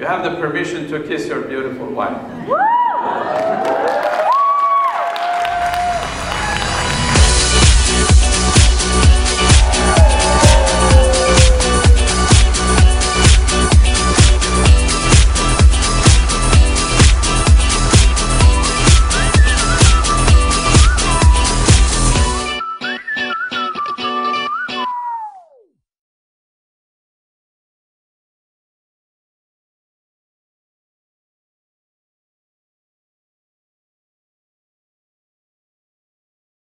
You have the permission to kiss your beautiful wife.